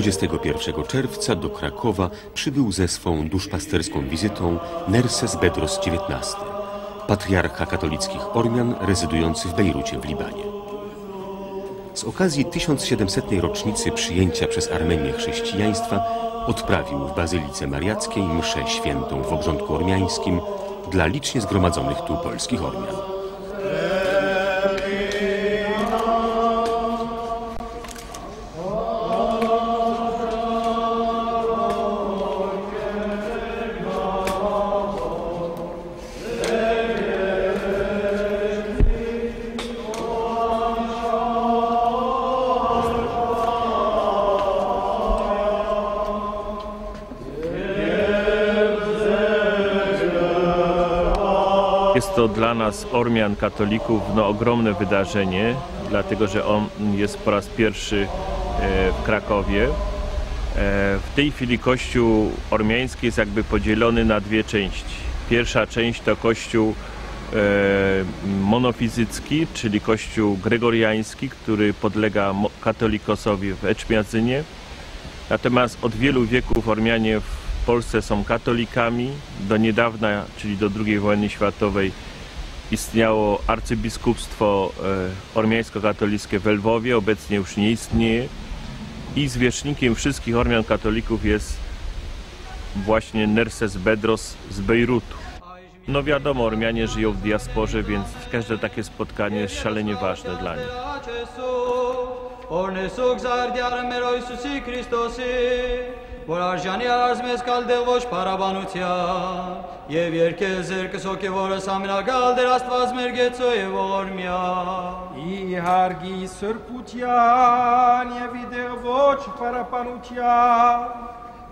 21 czerwca do Krakowa przybył ze swą duszpasterską wizytą Nerses Bedros XIX, patriarcha katolickich Ormian rezydujący w Bejrucie w Libanie. Z okazji 1700. rocznicy przyjęcia przez Armenię chrześcijaństwa odprawił w Bazylice Mariackiej mszę świętą w obrządku ormiańskim dla licznie zgromadzonych tu polskich Ormian. To dla nas, Ormian katolików, no, ogromne wydarzenie, dlatego że on jest po raz pierwszy e, w Krakowie. E, W tej chwili Kościół ormiański jest jakby podzielony na dwie części. Pierwsza część to Kościół e, monofizycki, czyli Kościół gregoriański, który podlega katolikosowi w Eczmiazynie. Natomiast od wielu wieków Ormianie w Polsce są katolikami. Do niedawna, czyli do II wojny światowej, istniało arcybiskupstwo e, ormiańsko-katolickie w Lwowie, obecnie już nie istnieje i zwierzchnikiem wszystkich Ormian katolików jest właśnie Nerses Bedros z Bejrutu. No wiadomo, Ormianie żyją w diasporze, więc każde takie spotkanie jest szalenie ważne dla nich. Orne suk zar diar meroj որ արժանի արարզ մեզ կալ դեղ ոչ պարաբանության, և երկեզ երկս ոգևորս ամինագալ դեր աստված մեր գեցո և ողորմյա։ Իհարգի սրպության և իդեղ ոչ պարապանության,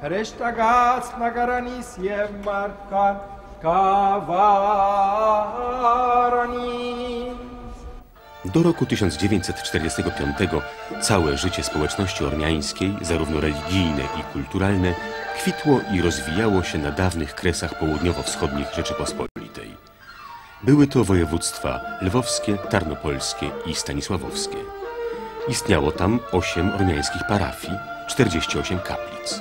հրեշտագած նագարանիս և մարդկան կավարանիս։ Do roku 1945 całe życie społeczności ormiańskiej, zarówno religijne i kulturalne, kwitło i rozwijało się na dawnych kresach południowo-wschodnich Rzeczypospolitej. Były to województwa lwowskie, tarnopolskie i stanisławowskie. Istniało tam osiem ormiańskich parafii, 48 kaplic.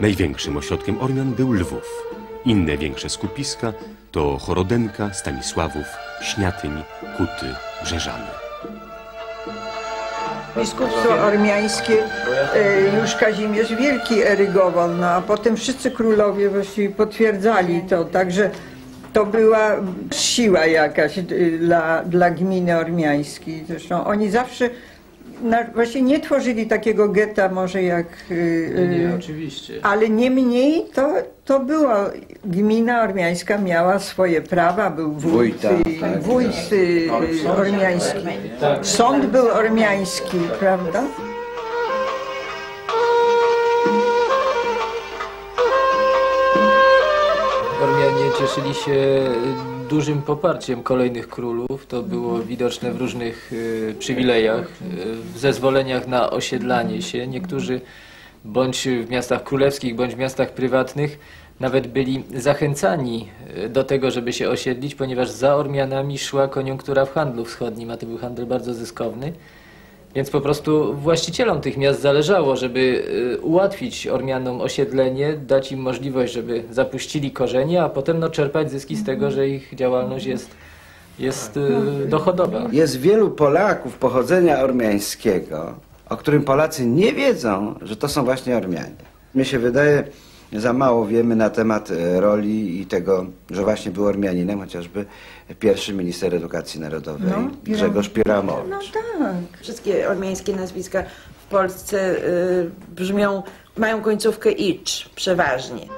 Największym ośrodkiem Ormian był Lwów. Inne większe skupiska to Chorodenka, Stanisławów, Śniatyń, Kuty, Brzeżany. Biskupstwo ormiańskie e, już Kazimierz Wielki erygował, no a potem wszyscy królowie właściwie potwierdzali to, także to była siła jakaś e, dla, dla gminy ormiańskiej. Zresztą oni zawsze na, właśnie nie tworzyli takiego getta może jak... e, Nie, e, oczywiście. ale niemniej to, to była, gmina ormiańska miała swoje prawa, był wójt, Wójta, y, tak, wójt y, ormiański. Sąd był ormiański, prawda? Cieszyli się dużym poparciem kolejnych królów. To było widoczne w różnych e, przywilejach, e, w zezwoleniach na osiedlanie się. Niektórzy bądź w miastach królewskich, bądź w miastach prywatnych nawet byli zachęcani do tego, żeby się osiedlić, ponieważ za Ormianami szła koniunktura w handlu wschodnim, a to był handel bardzo zyskowny. Więc po prostu właścicielom tych miast zależało, żeby y, ułatwić Ormianom osiedlenie, dać im możliwość, żeby zapuścili korzenie, a potem no, czerpać zyski z tego, że ich działalność jest, jest y, dochodowa. Jest wielu Polaków pochodzenia ormiańskiego, o którym Polacy nie wiedzą, że to są właśnie Ormianie. Mnie się wydaje, za mało wiemy na temat e, roli i tego, że właśnie był Ormianinem, chociażby pierwszy minister edukacji narodowej No, Grzegorz Piramowicz. No tak. Wszystkie ormiańskie nazwiska w Polsce y, brzmią, mają końcówkę icz przeważnie.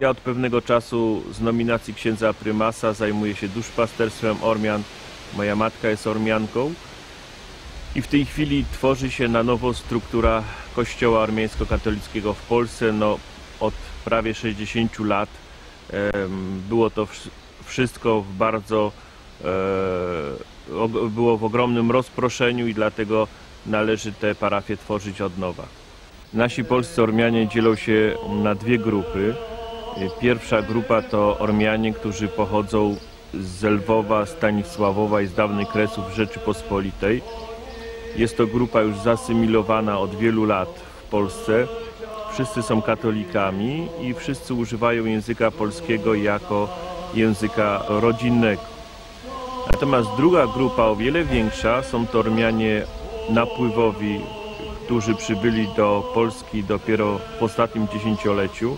Ja od pewnego czasu z nominacji księdza prymasa zajmuję się duszpasterstwem Ormian. Moja matka jest Ormianką. I w tej chwili tworzy się na nowo struktura Kościoła Ormiańsko-Katolickiego w Polsce. No, od prawie 60 lat było to wsz- wszystko w bardzo e, było w ogromnym rozproszeniu i dlatego należy te parafie tworzyć od nowa. Nasi polscy Ormianie dzielą się na dwie grupy. Pierwsza grupa to Ormianie, którzy pochodzą z Lwowa, Stanisławowa i z dawnych kresów Rzeczypospolitej. Jest to grupa już zasymilowana od wielu lat w Polsce. Wszyscy są katolikami i wszyscy używają języka polskiego jako języka rodzinnego. Natomiast druga grupa, o wiele większa, są to Ormianie napływowi, którzy przybyli do Polski dopiero w ostatnim dziesięcioleciu.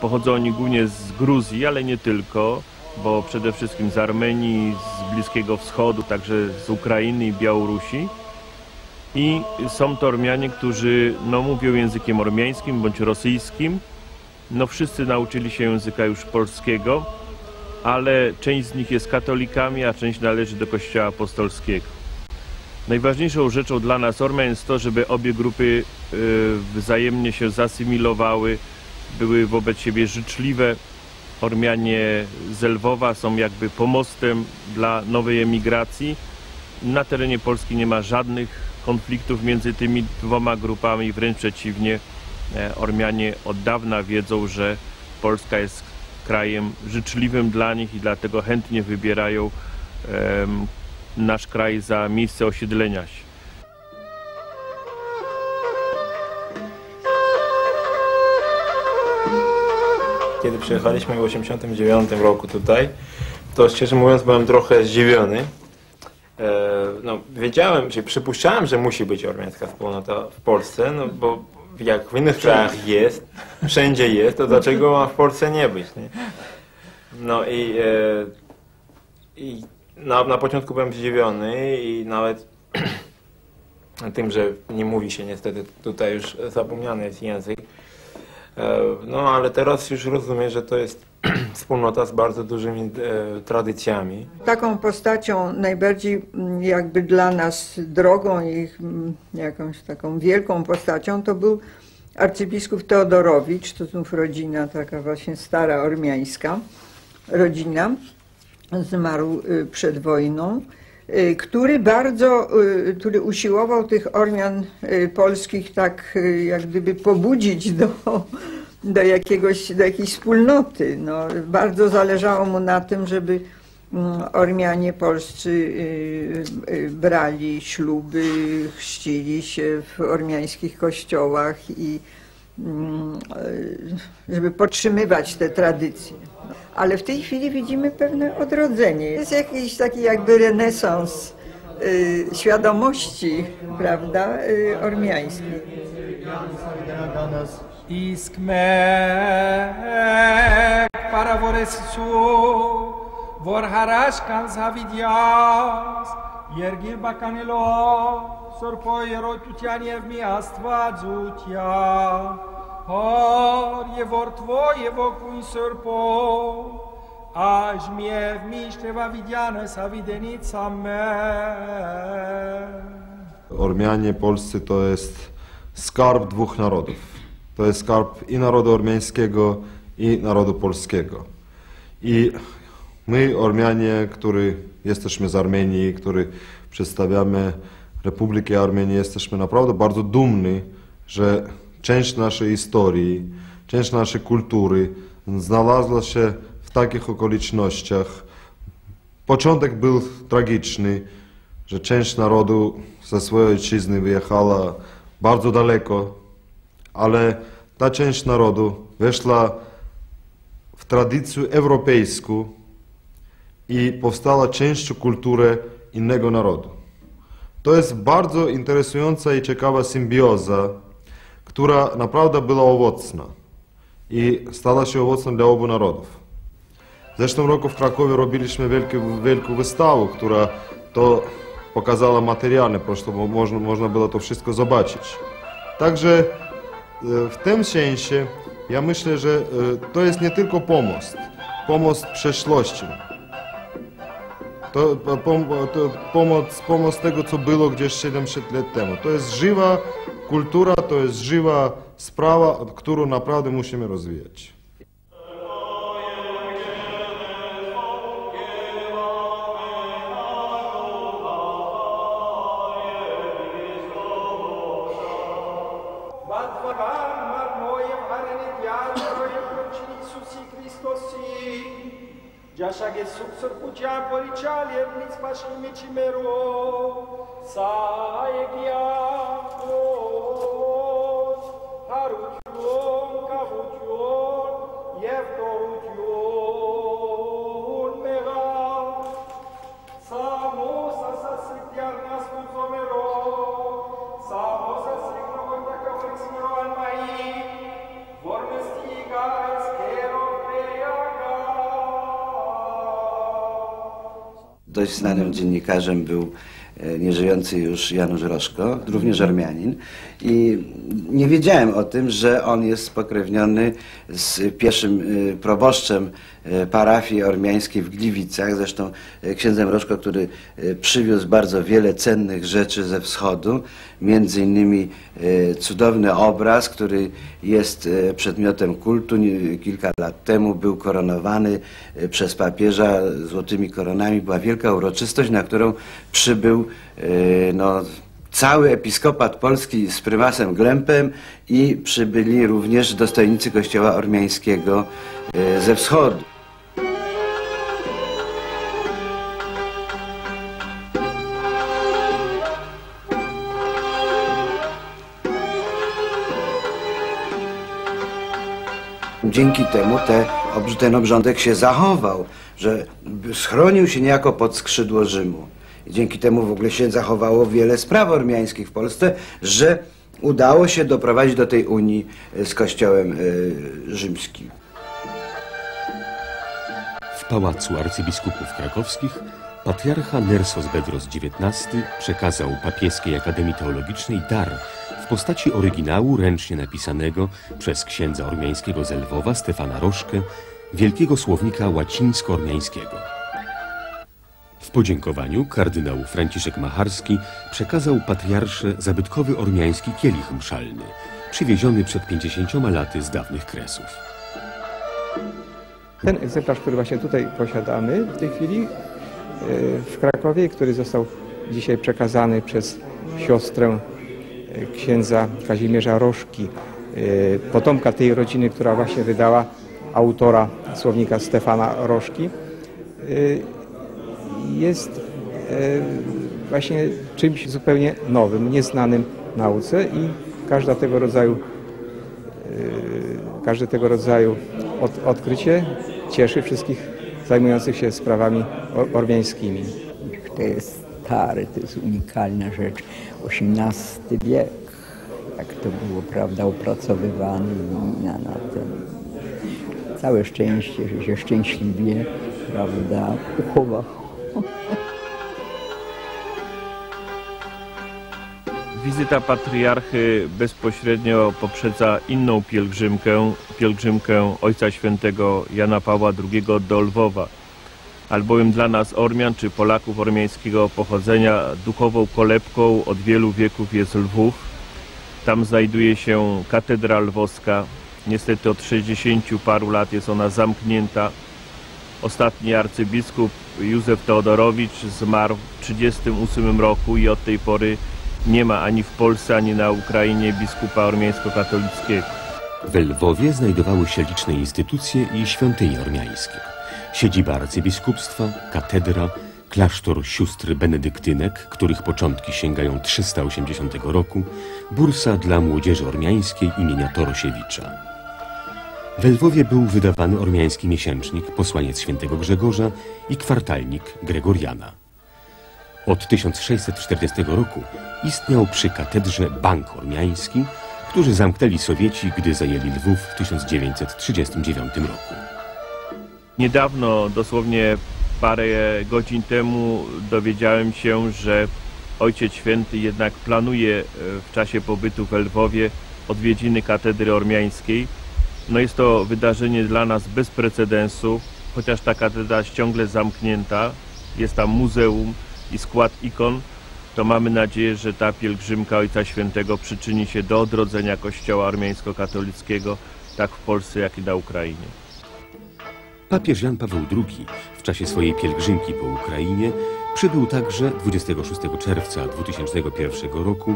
Pochodzą oni głównie z Gruzji, ale nie tylko, bo przede wszystkim z Armenii, z Bliskiego Wschodu, także z Ukrainy i Białorusi. I są to Ormianie, którzy no, mówią językiem ormiańskim bądź rosyjskim. No wszyscy nauczyli się języka już polskiego, ale część z nich jest katolikami, a część należy do Kościoła Apostolskiego. Najważniejszą rzeczą dla nas Ormian jest to, żeby obie grupy y, wzajemnie się zasymilowały, były wobec siebie życzliwe. Ormianie z Lwowa są jakby pomostem dla nowej emigracji. Na terenie Polski nie ma żadnych konfliktów między tymi dwoma grupami, wręcz przeciwnie. e, Ormianie od dawna wiedzą, że Polska jest krajem życzliwym dla nich i dlatego chętnie wybierają nasz kraj za miejsce osiedlenia się. Kiedy przyjechaliśmy w 89 roku tutaj, to szczerze mówiąc byłem trochę zdziwiony. E, no, wiedziałem, czy przypuszczałem, że musi być ormiańska wspólnota w Polsce, no bo jak w innych krajach jest, wszędzie jest, to dlaczego ma w Polsce nie być? Nie? No i, e, i na, na początku byłem zdziwiony i nawet tym, że nie mówi się niestety tutaj już zapomniany jest język. E, No ale teraz już rozumiem, że to jest wspólnota z bardzo dużymi e, tradycjami. Taką postacią najbardziej mm, jakby dla nas drogą i mm, jakąś taką wielką postacią to był arcybiskup Teodorowicz, to znów rodzina taka właśnie stara ormiańska rodzina, zmarł y, przed wojną, który bardzo, y, który usiłował tych Ormian y, polskich tak y, jak gdyby pobudzić do, do, jakiegoś, do jakiejś wspólnoty. No, bardzo zależało mu na tym, żeby mm, Ormianie polscy y, y, brali śluby, chrzcili się w ormiańskich kościołach i mm, y, żeby podtrzymywać te tradycje. Ale w tej chwili widzimy pewne odrodzenie. Jest jakiś taki jakby renesans y, świadomości, prawda, y, ormiańskiej. Iskmek paravoresisu vor harashkan zavidias Yergil bakanelo sorpo yerotutianiev miastva dzutia Hor je vor tvoje vokuň sorpo Až mnie w misztewa widziane sawidenica me. Ormianie polscy to jest skarb dwóch narodów. To jest skarb i narodu ormiańskiego, i narodu polskiego. I my, Ormianie, którzy jesteśmy z Armenii, którzy przedstawiamy Republikę Armenii, jesteśmy naprawdę bardzo dumni, że część naszej historii, część naszej kultury znalazła się w takich okolicznościach. Początek był tragiczny, że część narodu ze swojej ojczyzny wyjechała bardzo daleko, ale ta część narodu weszła w tradycję europejską i powstała częścią kultury innego narodu. To jest bardzo interesująca i ciekawa symbioza, która naprawdę była owocna i stała się owocna dla obu narodów. W zeszłym roku w Krakowie robiliśmy wielką, wielką wystawę, która to pokazała materialnie, bo można, można było to wszystko zobaczyć. Także e, w tym sensie ja myślę, że e, to jest nie tylko pomost, pomost przeszłości. To, po- pom- to pomoc, pomoc tego, co było gdzieś 700 lat temu. To jest żywa kultura to jest żywa sprawa, którą naprawdę musimy rozwijać. Jašage Dość znanym dziennikarzem był nieżyjący już Janusz Roszko, również Ormianin. I nie wiedziałem o tym, że on jest spokrewniony z pierwszym e, proboszczem e, parafii ormiańskiej w Gliwicach, zresztą e, księdzem Roszko, który e, przywiózł bardzo wiele cennych rzeczy ze wschodu, między innymi e, cudowny obraz, który jest e, przedmiotem kultu. Kilka lat temu był koronowany e, przez papieża złotymi koronami. Była wielka uroczystość, na którą przybył e, no, cały episkopat polski z prymasem Glempem i przybyli również dostojnicy kościoła ormiańskiego e, ze wschodu. Dzięki temu te, ten obrządek się zachował, że schronił się niejako pod skrzydło Rzymu. Dzięki temu w ogóle się zachowało wiele spraw ormiańskich w Polsce, że udało się doprowadzić do tej unii e, z kościołem e, rzymskim. W pałacu arcybiskupów krakowskich patriarcha Nersos Bedros XIX przekazał papieskiej Akademii Teologicznej dar w postaci oryginału ręcznie napisanego przez księdza ormiańskiego z Lwowa Stefana Rożkę wielkiego słownika łacińsko-ormiańskiego. W podziękowaniu kardynał Franciszek Macharski przekazał patriarsze zabytkowy ormiański kielich mszalny, przywieziony przed 50 laty z dawnych kresów. Ten egzemplarz, który właśnie tutaj posiadamy w tej chwili e, w Krakowie, który został dzisiaj przekazany przez siostrę e, księdza Kazimierza Rożki, e, potomka tej rodziny, która właśnie wydała autora słownika Stefana Rożki, jest e, właśnie czymś zupełnie nowym, nieznanym nauce i każda tego rodzaju każde tego rodzaju od, odkrycie cieszy wszystkich zajmujących się sprawami or, ormiańskimi. To jest stary, to jest unikalna rzecz. XVIII wiek, jak to było, prawda, opracowywany na, na tym. Całe szczęście, że się szczęśliwie, prawda, uchował. Wizyta patriarchy bezpośrednio poprzedza inną pielgrzymkę, pielgrzymkę Ojca Świętego Jana Pawła II do Lwowa. Albowiem dla nas Ormian czy Polaków ormiańskiego pochodzenia duchową kolebką od wielu wieków jest Lwów. Tam znajduje się katedra lwowska. Niestety od 60 paru lat jest ona zamknięta. Ostatni arcybiskup Józef Teodorowicz zmarł w 1938 roku i od tej pory nie ma ani w Polsce, ani na Ukrainie biskupa ormiańsko-katolickiego. W Lwowie znajdowały się liczne instytucje i świątynie ormiańskie. Siedziba arcybiskupstwa, katedra, klasztor sióstr benedyktynek, których początki sięgają 380 roku, bursa dla młodzieży ormiańskiej imienia Torosiewicza. W Lwowie był wydawany ormiański miesięcznik Posłaniec Świętego Grzegorza i kwartalnik Gregoriana. Od 1640 roku istniał przy katedrze Bank Ormiański, który zamknęli Sowieci, gdy zajęli Lwów w 1939 roku. Niedawno, dosłownie parę godzin temu, dowiedziałem się, że Ojciec Święty jednak planuje e, w czasie pobytu w Lwowie odwiedziny katedry ormiańskiej. No jest to wydarzenie dla nas bez precedensu, chociaż ta katedra jest ciągle zamknięta. Jest tam muzeum i skład ikon, to mamy nadzieję, że ta pielgrzymka Ojca Świętego przyczyni się do odrodzenia Kościoła armiańsko-katolickiego tak w Polsce, jak i na Ukrainie. Papież Jan Paweł II w czasie swojej pielgrzymki po Ukrainie przybył także 26 czerwca 2001 roku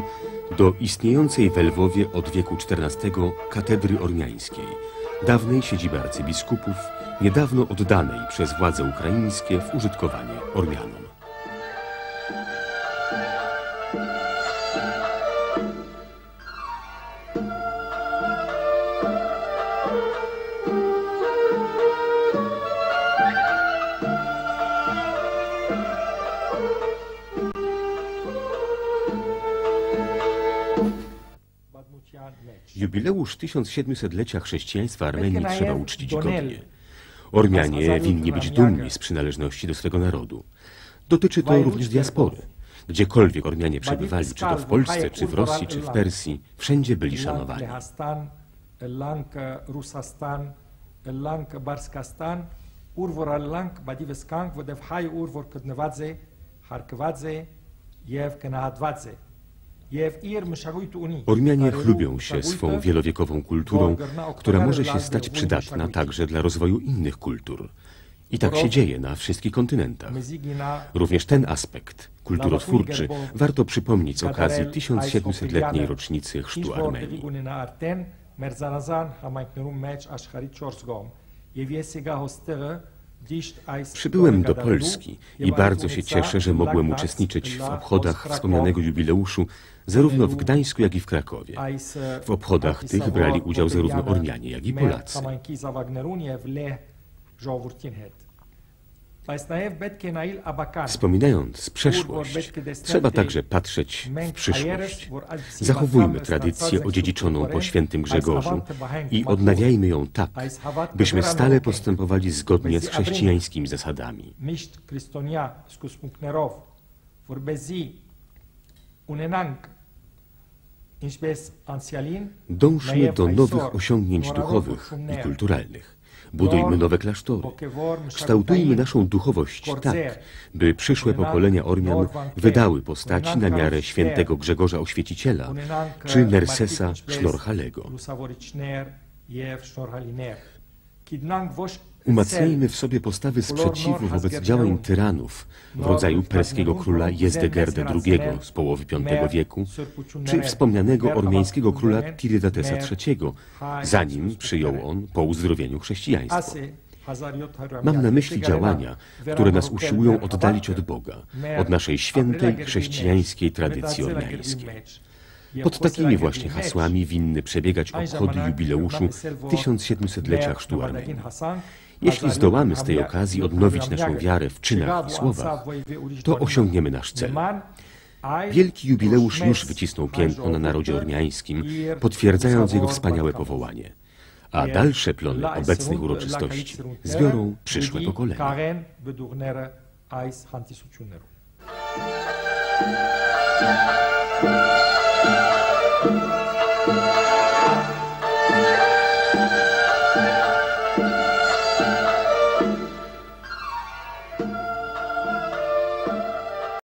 do istniejącej w Lwowie od wieku XIV katedry ormiańskiej, dawnej siedziby arcybiskupów niedawno oddanej przez władze ukraińskie w użytkowanie Ormianom. Jubileusz 1700-lecia chrześcijaństwa Armenii trzeba uczcić godnie. Ormianie winni być dumni z przynależności do swego narodu. Dotyczy to również diaspory. Gdziekolwiek Ormianie przebywali, czy to w Polsce, czy w Rosji, czy w Persji, wszędzie byli szanowani. Urvor lank badiveskank, vodev hai urvor kadnevadze, harkwadze, jew kenahadwadze. Ormianie chlubią się swą wielowiekową kulturą, która może się stać przydatna także dla rozwoju innych kultur. I tak się dzieje na wszystkich kontynentach. Również ten aspekt, kulturotwórczy, warto przypomnieć z okazji 1700-letniej rocznicy chrztu Armenii. Przybyłem do Polski i bardzo się cieszę, że mogłem uczestniczyć w obchodach wspomnianego jubileuszu zarówno w Gdańsku, jak i w Krakowie. W obchodach tych brali udział zarówno Ormianie, jak i Polacy. Wspominając przeszłość, trzeba także patrzeć w przyszłość. Zachowujmy tradycję odziedziczoną po świętym Grzegorzu i odnawiajmy ją tak, byśmy stale postępowali zgodnie z chrześcijańskimi zasadami. Dążmy do nowych osiągnięć duchowych i kulturalnych. Budujmy nowe klasztory. Kształtujmy naszą duchowość tak, by przyszłe pokolenia Ormian wydały postaci na miarę świętego Grzegorza Oświeciciela czy Nersesa Sznorchalego. Umacniajmy w sobie postawy sprzeciwu wobec działań tyranów w rodzaju perskiego króla Jezdegerda II z połowy V wieku, czy wspomnianego ormiańskiego króla Tiridatesa III, zanim przyjął on po uzdrowieniu chrześcijaństwo. Mam na myśli działania, które nas usiłują oddalić od Boga, od naszej świętej chrześcijańskiej tradycji ormiańskiej. Pod takimi właśnie hasłami winny przebiegać obchody jubileuszu 1700-lecia chrztu Armenii. Jeśli zdołamy z tej okazji odnowić naszą wiarę w czynach i słowach, to osiągniemy nasz cel. Wielki jubileusz już wycisnął piętno na narodzie ormiańskim, potwierdzając jego wspaniałe powołanie. A dalsze plony obecnych uroczystości zbiorą przyszłe pokolenia.